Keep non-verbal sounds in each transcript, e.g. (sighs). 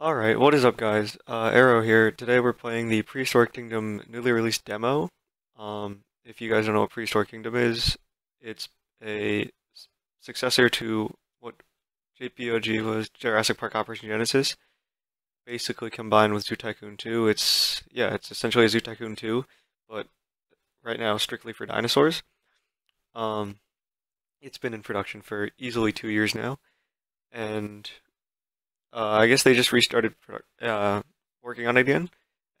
Alright, what is up guys? Uh, Aero here. Today we're playing the Prehistoric Kingdom newly released demo. Um, if you guys don't know what Prehistoric Kingdom is, it's a successor to what JPOG was Jurassic Park Operation Genesis, basically combined with Zoo Tycoon 2. It's, yeah, it's essentially a Zoo Tycoon 2, but right now strictly for dinosaurs. Um, it's been in production for easily two years now, and uh, I guess they just restarted uh, working on it again,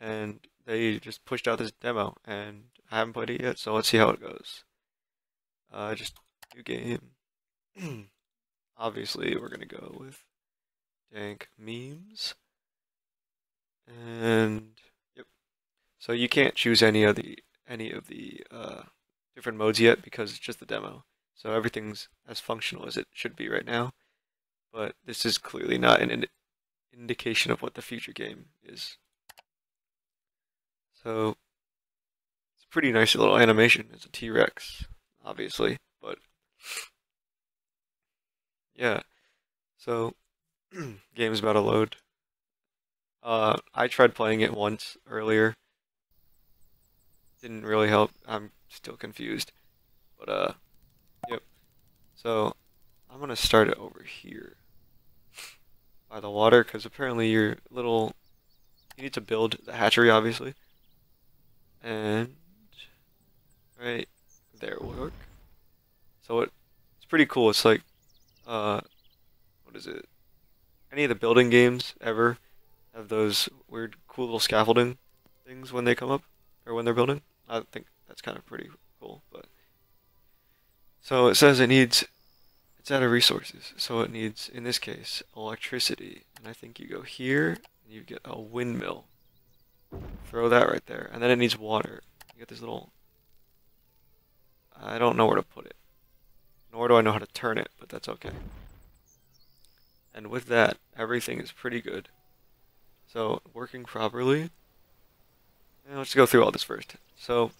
and they just pushed out this demo, and I haven't played it yet, so let's see how it goes. Uh, just new game. (clears throat) Obviously, we're gonna go with dank memes, and yep. So you can't choose any of the any of the uh, different modes yet because it's just the demo. So everything's as functional as it should be right now but this is clearly not an ind indication of what the future game is. So, it's a pretty nice little animation. It's a T-Rex, obviously, but yeah. So, (clears throat) game's about to load. Uh, I tried playing it once earlier. Didn't really help. I'm still confused. But, uh, yep. So, I'm gonna start it over here by the water because apparently your little you need to build the hatchery obviously. And right there will work. So it, it's pretty cool. It's like uh what is it? Any of the building games ever have those weird cool little scaffolding things when they come up or when they're building? I think that's kind of pretty cool but so it says it needs it's out of resources, so it needs, in this case, electricity. And I think you go here, and you get a windmill. Throw that right there. And then it needs water. You get this little... I don't know where to put it. Nor do I know how to turn it, but that's okay. And with that, everything is pretty good. So, working properly. Let's go through all this first. So,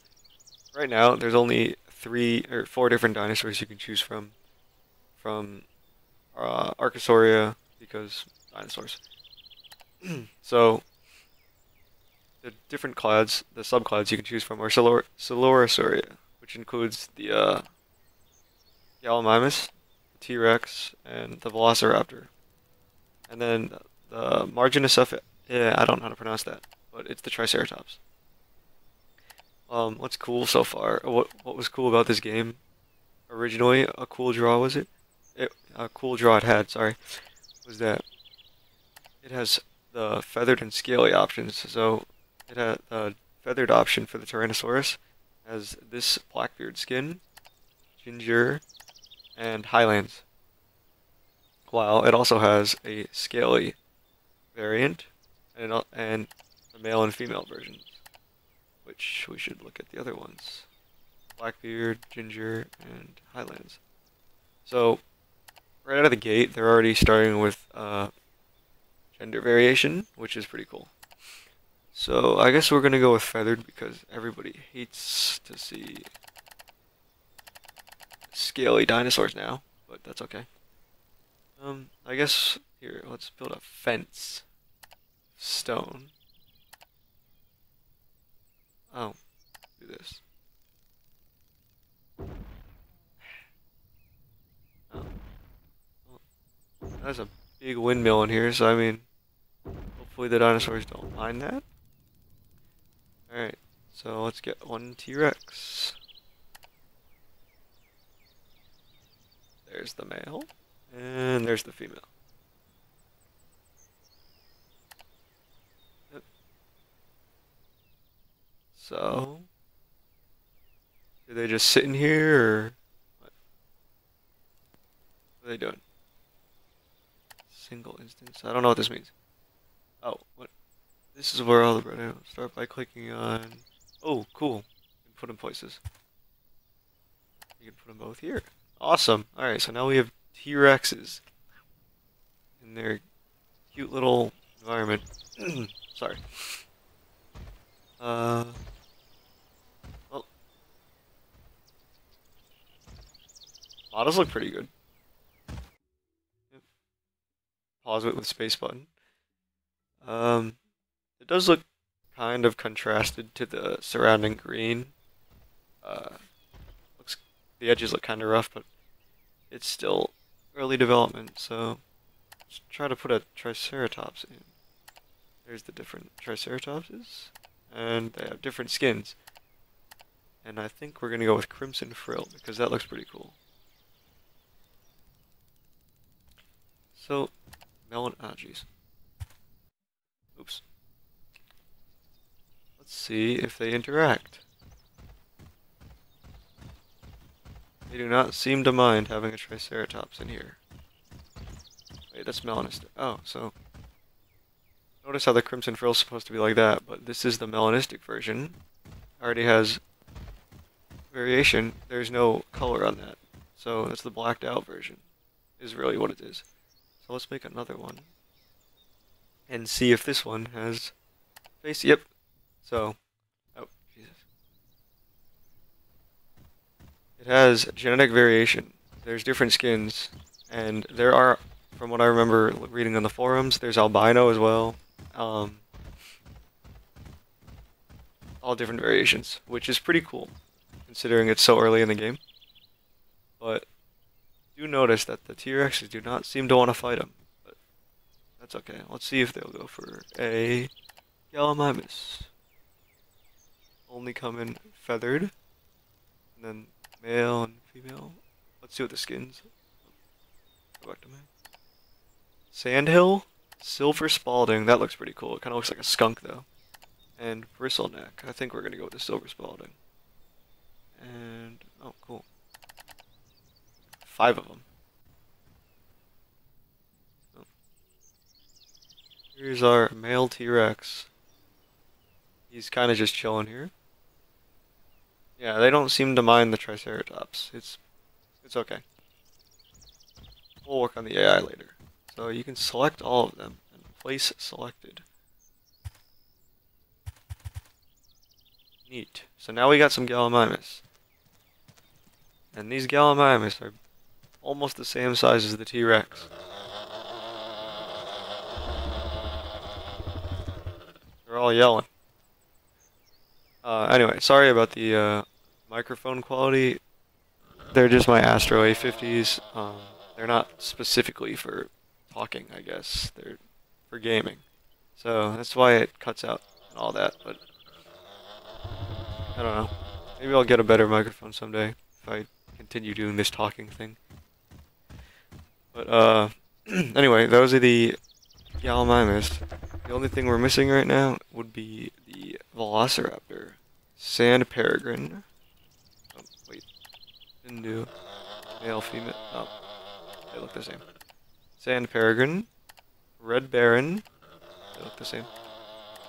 right now, there's only three or four different dinosaurs you can choose from from uh, Archosauria because dinosaurs. (clears throat) so the different clouds, the subclouds you can choose from are Silur which includes the uh, Gallimimus, the T-Rex, and the Velociraptor. And then the Marginoceph yeah, I don't know how to pronounce that, but it's the Triceratops. Um, what's cool so far? What what was cool about this game? Originally, a cool draw was it? It, a cool draw it had, sorry, was that it has the feathered and scaly options. So it had the uh, feathered option for the Tyrannosaurus has this Blackbeard skin, Ginger, and Highlands. While it also has a scaly variant and, uh, and a male and female versions, which we should look at the other ones. Blackbeard, Ginger, and Highlands. So right out of the gate, they're already starting with uh, gender variation, which is pretty cool. So I guess we're gonna go with feathered because everybody hates to see scaly dinosaurs now, but that's okay. Um, I guess here, let's build a fence. Stone. Oh, do this. There's a big windmill in here, so I mean, hopefully the dinosaurs don't mind that. Alright, so let's get one T-Rex. There's the male, and there's the female. Yep. So, do they just sit in here, or? What are they doing? Single instance. I don't know what this means. Oh, what? This is where all the bread start by clicking on. Oh, cool. You can put them places. You can put them both here. Awesome. Alright, so now we have T-Rexes in their cute little environment. (clears throat) Sorry. Uh. Well. Models look pretty good. Pause it with space button. Um, it does look kind of contrasted to the surrounding green. Uh, looks the edges look kind of rough, but it's still early development, so let's try to put a Triceratops in. There's the different Triceratopses, and they have different skins. And I think we're gonna go with Crimson Frill because that looks pretty cool. So, melon, ah, jeez. Oops. Let's see if they interact. They do not seem to mind having a Triceratops in here. Wait, that's melanistic. Oh, so... Notice how the Crimson Frill is supposed to be like that, but this is the melanistic version. Already has variation. There's no color on that. So that's the blacked out version, is really what it is. So let's make another one. And see if this one has face. Yep. So, oh, Jesus. It has genetic variation. There's different skins. And there are, from what I remember reading on the forums, there's albino as well. Um, all different variations, which is pretty cool, considering it's so early in the game. But do notice that the T-Rexes do not seem to want to fight him. But that's okay. Let's see if they'll go for a Gallimimus. Only come in feathered. And then male and female. Let's see what the skins. Go back to me. Sandhill? Silver Spalding. That looks pretty cool. It kind of looks like a skunk, though. And Bristleneck. I think we're going to go with the Silver Spalding. And... Oh, cool. Five of them. Here's our male T-Rex. He's kind of just chilling here. Yeah, they don't seem to mind the Triceratops. It's it's okay. We'll work on the AI later. So you can select all of them and place selected. Neat. So now we got some Gallimimus. And these Gallimimus are almost the same size as the T-Rex. They're all yelling. Uh, anyway, sorry about the uh, microphone quality. They're just my Astro A50s. Um, they're not specifically for talking, I guess. They're for gaming. So that's why it cuts out and all that, but I don't know. Maybe I'll get a better microphone someday if I continue doing this talking thing. But uh (clears throat) anyway, those are the Gallimimus. The only thing we're missing right now would be the Velociraptor. Sand Peregrine. Oh, wait. Didn't do male, female. Oh, they look the same. Sand Peregrine, Red Baron, they look the same,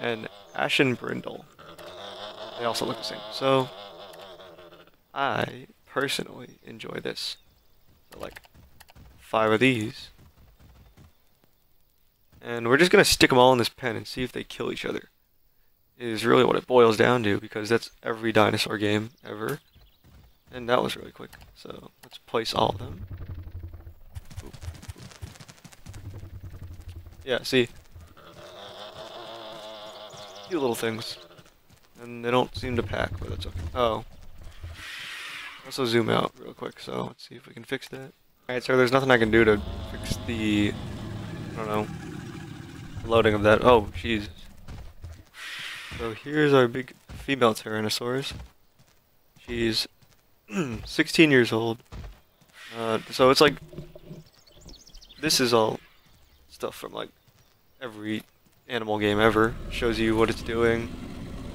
and Ashen Brindle. They also look the same. So, I personally enjoy this. So like, five of these. And we're just going to stick them all in this pen and see if they kill each other. Is really what it boils down to, because that's every dinosaur game ever. And that was really quick. So, let's place all of them. Yeah, see? Cute little things. And they don't seem to pack, but that's okay. Oh. Also zoom out real quick, so let's see if we can fix that. Alright, so there's nothing I can do to fix the... I don't know. Loading of that. Oh, jeez. So here's our big female Tyrannosaurus. She's (clears throat) 16 years old. Uh, so it's like... This is all stuff from like every animal game ever. Shows you what it's doing,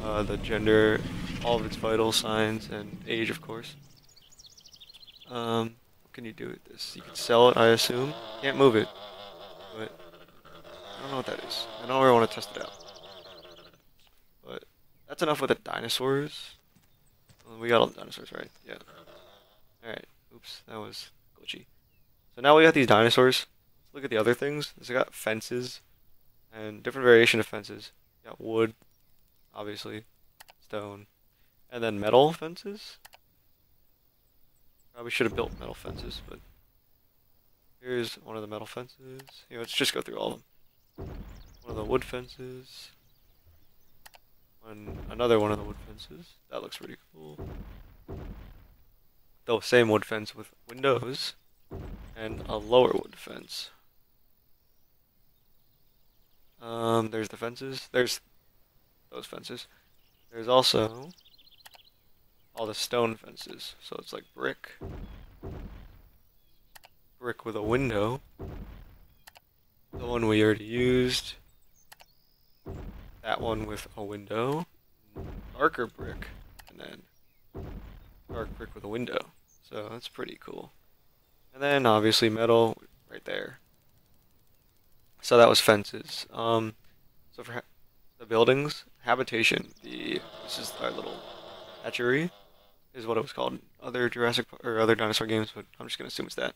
uh, the gender, all of its vital signs, and age, of course. Um, can you do with this? You can sell it, I assume. Can't move it, but I don't know what that is. I don't really want to test it out. But that's enough with the dinosaurs. Well, we got all the dinosaurs, right? Yeah. Alright. Oops, that was glitchy. So now we got these dinosaurs. Let's look at the other things. It's got fences and different variation of fences. You got wood, obviously, stone, and then metal fences. Probably should have built metal fences, but here's one of the metal fences. Know, let's just go through all of them. One of the wood fences. One, another one of the wood fences. That looks pretty cool. The same wood fence with windows and a lower wood fence. Um, there's the fences. There's those fences. There's also all the stone fences. So it's like brick. Brick with a window. The one we already used. That one with a window. Darker brick. And then dark brick with a window. So that's pretty cool. And then obviously metal right there. So that was fences. Um, so for the buildings, habitation, the this is our little hatchery, is what it was called. Other Jurassic or other dinosaur games, but I'm just gonna assume it's that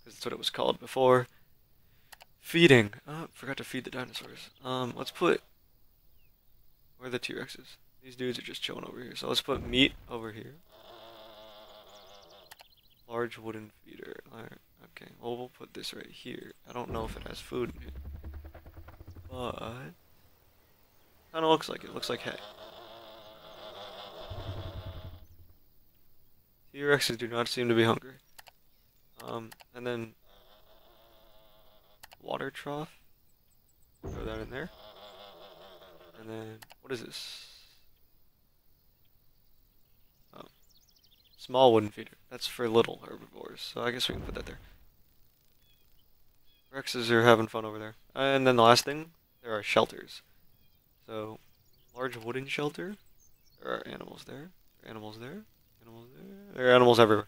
because that's what it was called before. Feeding. Oh, forgot to feed the dinosaurs. Um, let's put where are the T-Rexes? These dudes are just chilling over here. So let's put meat over here. Large wooden feeder. Okay, well we'll put this right here. I don't know if it has food in it, But kinda looks like it. Looks like hay. T-Rexes do not seem to be hungry. Um, and then water trough. Throw that in there. And then what is this? Oh. Small wooden feeder. That's for little herbivores, so I guess we can put that there. Rexes are having fun over there. And then the last thing, there are shelters. So, large wooden shelter. There are animals there. there are animals there. Animals there. There are animals everywhere.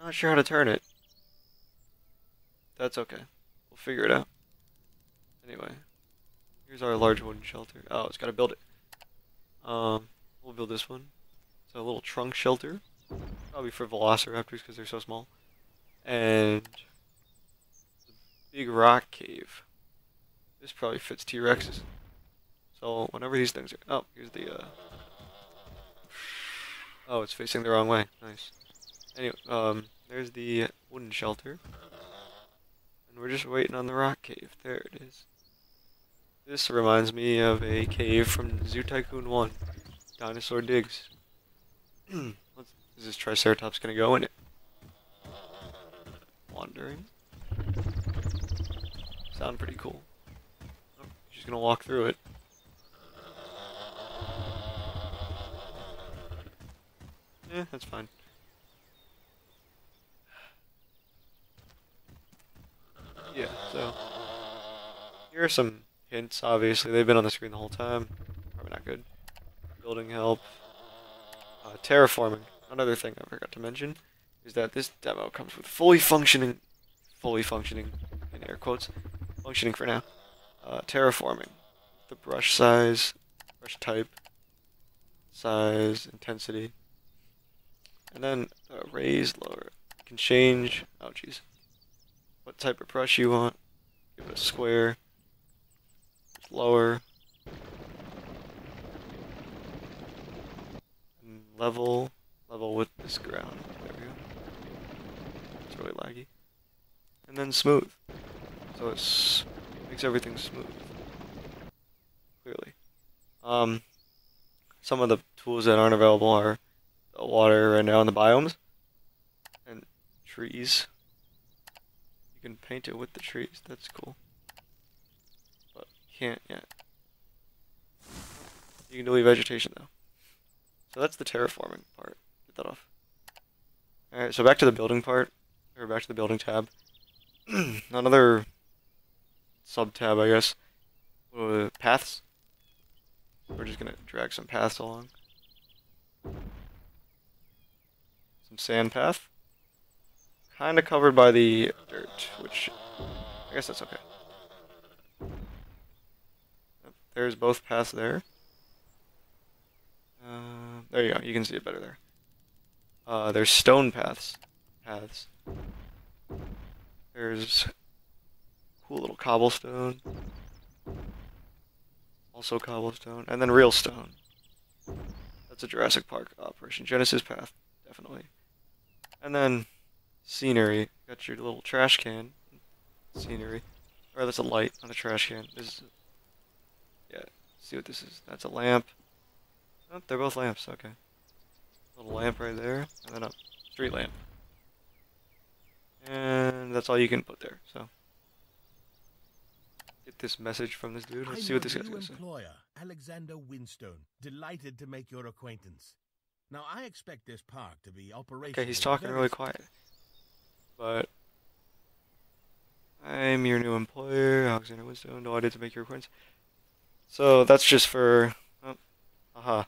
Not sure how to turn it. That's okay. We'll figure it out. Anyway, here's our large wooden shelter. Oh, it's got to build it. Um, we'll build this one. So a little trunk shelter. Probably for velociraptors because they're so small. And a big rock cave. This probably fits T-Rexes. So whenever these things are... Oh, here's the... Uh, oh, it's facing the wrong way. Nice. Anyway, um, there's the wooden shelter. And we're just waiting on the rock cave. There it is. This reminds me of a cave from Zoo Tycoon 1. Dinosaur Digs. (clears throat) is this Triceratops gonna go in it? Wandering. Sound pretty cool. Oh, she's gonna walk through it. Yeah, that's fine. Yeah, so here are some hints, obviously. They've been on the screen the whole time. Probably not good. Building help. Uh, terraforming, another thing I forgot to mention, is that this demo comes with fully functioning, fully functioning, in air quotes, functioning for now, uh, terraforming. The brush size, brush type, size, intensity, and then uh, raise, lower. You can change, oh jeez, what type of brush you want. Give it a square, lower, level, level with this ground. There we go. It's really laggy. And then smooth. So it makes everything smooth. Clearly. Um, some of the tools that aren't available are the water right now in the biomes and trees. You can paint it with the trees. That's cool. But can't yet. You can delete vegetation though. So that's the terraforming part. Get that off. Alright, so back to the building part. Or back to the building tab. (clears throat) Another sub-tab, I guess. Uh, paths. We're just gonna drag some paths along. Some sand path. Kinda covered by the dirt, which I guess that's okay. There's both paths there. Uh, there you go. You can see it better there. Uh, there's stone paths. Paths. There's cool little cobblestone. Also cobblestone. And then real stone. That's a Jurassic Park operation. Genesis path. And then scenery. Got your little trash can. Scenery. Or that's a light, on a trash can. This is, yeah, see what this is. That's a lamp. Oh, they're both lamps, okay. Little lamp right there, and then a street lamp. And that's all you can put there, so. Get this message from this dude. Let's see what this guy's new gonna say. employer, Alexander Winstone. Delighted to make your acquaintance. Now, I expect this park to be operational. Okay, he's talking really quiet. But I'm your new employer, Alexander Winston, delighted to make your acquaintance. So that's just for oh, aha.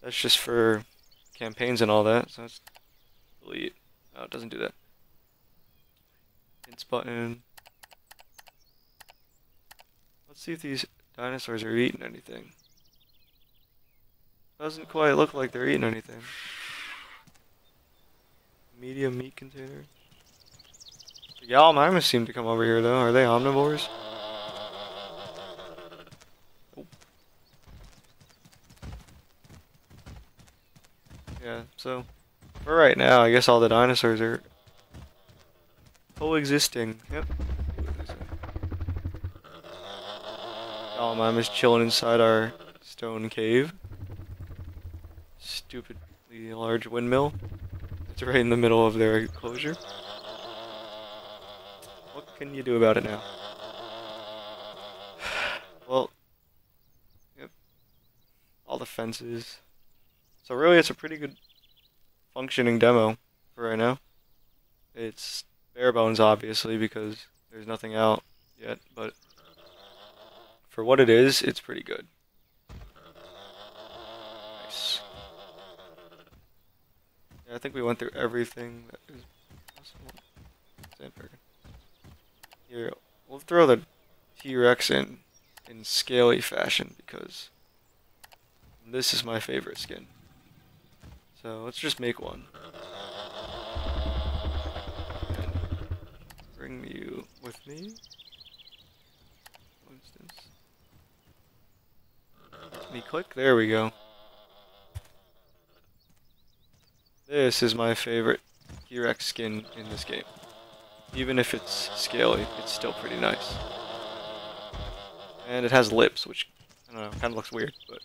That's just for campaigns and all that. So that's delete. Oh, it doesn't do that. Hints button. Let's see if these dinosaurs are eating anything. Doesn't quite look like they're eating anything. Medium meat container. The Gallimimus seem to come over here though. Are they omnivores? Nope. Yeah, so for right now, I guess all the dinosaurs are coexisting. Yep. Gallimimus chilling inside our stone cave. Stupidly large windmill. It's right in the middle of their enclosure. What can you do about it now? (sighs) Well, yep. All the fences. So really, it's a pretty good functioning demo for right now. It's bare bones, obviously, because there's nothing out yet, but for what it is, it's pretty good. Nice. Yeah, I think we went through everything that is possible. Here, we'll throw the T-Rex in in scaly fashion because this is my favorite skin. So let's just make one. And bring you with me. For instance. Let me click. There we go. This is my favorite T-Rex skin in this game. Even if it's scaly, it's still pretty nice. And it has lips, which, I don't know, kind of looks weird, but...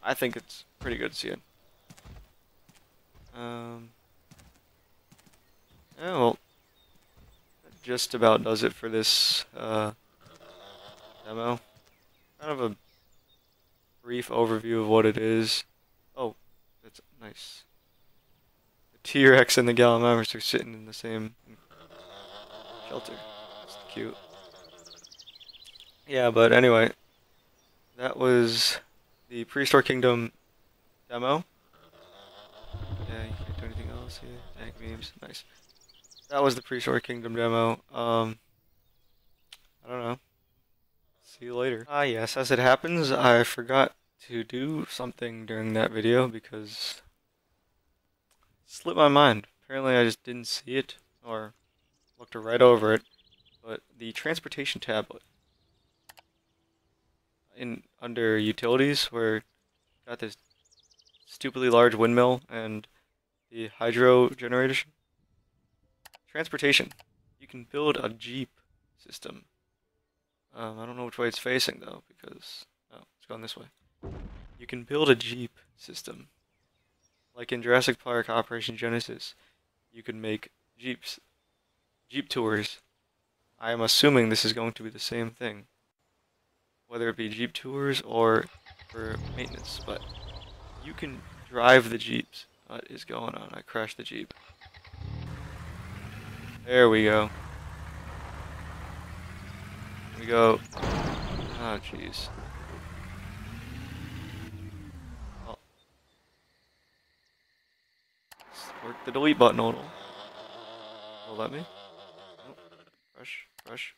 I think it's pretty good seeing. Um... Yeah, well... That just about does it for this, uh... Demo. Kind of a brief overview of what it is. Nice. The T-Rex and the Gallimimus are sitting in the same shelter. It's cute. Yeah, but anyway, that was the Prehistoric Kingdom demo. Yeah, you can't do anything else here. Dank memes, nice. That was the Prehistoric Kingdom demo. Um, I don't know. See you later. Ah, yes, as it happens, I forgot to do something during that video because slipped my mind. Apparently, I just didn't see it or looked right over it. But the transportation tablet in under utilities, where got this stupidly large windmill and the hydro generation. Transportation. You can build a jeep system. Um, I don't know which way it's facing though, because oh, it's going this way. You can build a jeep system, like in Jurassic Park Operation Genesis. You can make jeeps, jeep tours. I am assuming this is going to be the same thing, whether it be jeep tours or for maintenance. But you can drive the jeeps. What is going on? I crashed the jeep. There we go. We go. Oh, jeez. Oh. Work the delete button on little. Will let me? Nope. Rush, rush.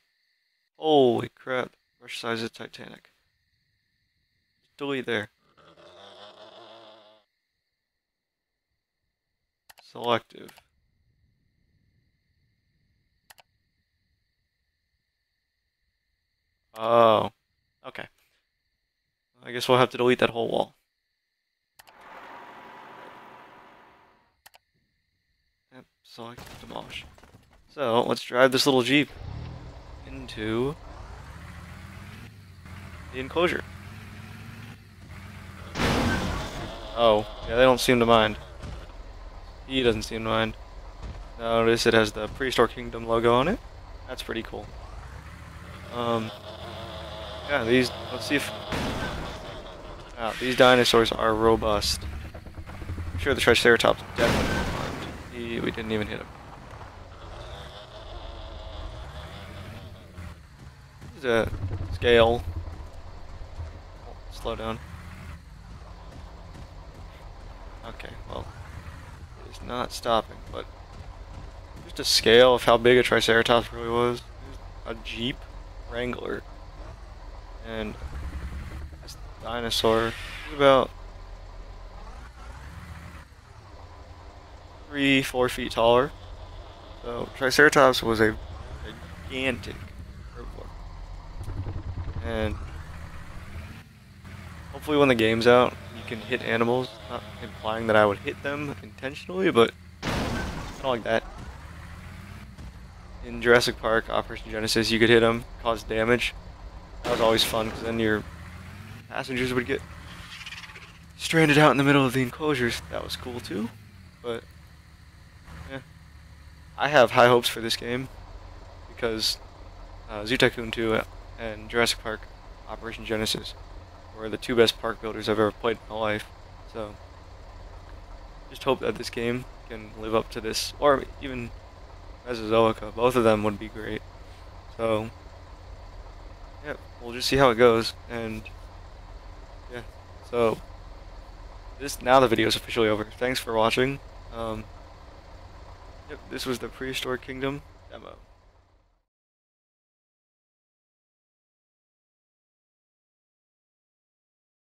Holy crap. Rush size of Titanic. Delete there. Selective. Oh. Okay. I guess we'll have to delete that whole wall. Yep, select demolish. So let's drive this little jeep into the enclosure. Oh, yeah, they don't seem to mind. He doesn't seem to mind. Notice it has the Prehistoric Kingdom logo on it. That's pretty cool. Um, yeah, these, let's see if, yeah, these dinosaurs are robust. I'm sure the Triceratops definitely didn't even hit him. This is a scale. Slow down. Okay, well, it's not stopping, but just a scale of how big a Triceratops really was. A Jeep Wrangler. And this dinosaur is about three, four feet taller. So Triceratops was a gigantic herbivore. And hopefully when the game's out, you can hit animals. Not implying that I would hit them intentionally, but I don't like that. In Jurassic Park, Operation Genesis, you could hit them, cause damage. That was always fun, because then your passengers would get stranded out in the middle of the enclosures. That was cool too, but. I have high hopes for this game because uh, Zoo Tycoon 2 and Jurassic Park Operation Genesis were the two best park builders I've ever played in my life. So just hope that this game can live up to this, or even Mesozoica. Both of them would be great. So yeah, we'll just see how it goes, and yeah. So this now the video is officially over. Thanks for watching. Um, yep, this was the Prehistoric Kingdom demo.